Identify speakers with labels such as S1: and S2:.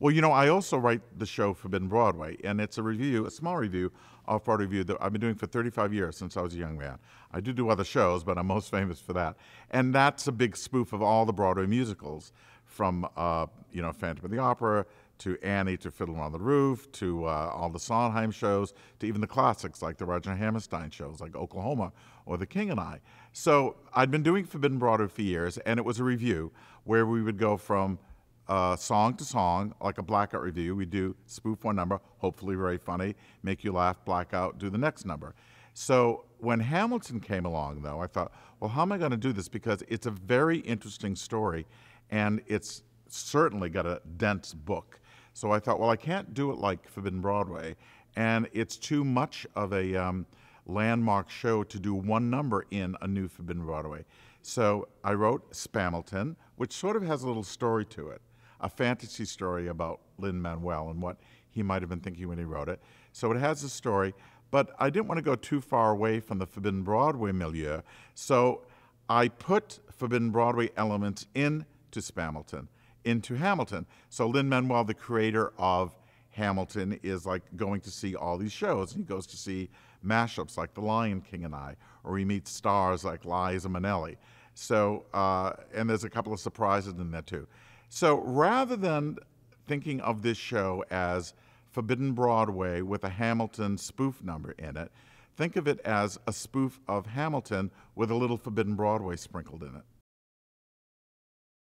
S1: Well, you know, I also write the show Forbidden Broadway, and it's a revue, a small revue, off Broadway revue that I've been doing for 35 years since I was a young man. I do do other shows, but I'm most famous for that. And that's a big spoof of all the Broadway musicals, from uh, you know Phantom of the Opera to Annie to Fiddler on the Roof to uh, all the Sondheim shows to even the classics like the Rodgers Hammerstein shows like Oklahoma or The King and I. So I'd been doing Forbidden Broadway for years, and it was a revue where we would go from uh, song to song, like a blackout revue. We do spoof one number, hopefully very funny, make you laugh, blackout, do the next number. So when Hamilton came along, though, I thought, well, how am I going to do this? Because it's a very interesting story, and it's certainly got a dense book. So I thought, well, I can't do it like Forbidden Broadway, and it's too much of a um, landmark show to do one number in a new Forbidden Broadway. So I wrote Spamilton, which sort of has a little story to it a fantasy story about Lin Manuel and what he might have been thinking when he wrote it. So it has a story, but I didn't want to go too far away from the Forbidden Broadway milieu. So I put Forbidden Broadway elements into Spamilton, into Hamilton. So Lin Manuel, the creator of Hamilton, is like going to see all these shows. He goes to see mashups like The Lion King and I, or he meets stars like Liza Minnelli. So, uh, and there's a couple of surprises in there too. So rather than thinking of this show as Forbidden Broadway with a Hamilton spoof number in it, think of it as a spoof of Hamilton with a little Forbidden Broadway sprinkled in it.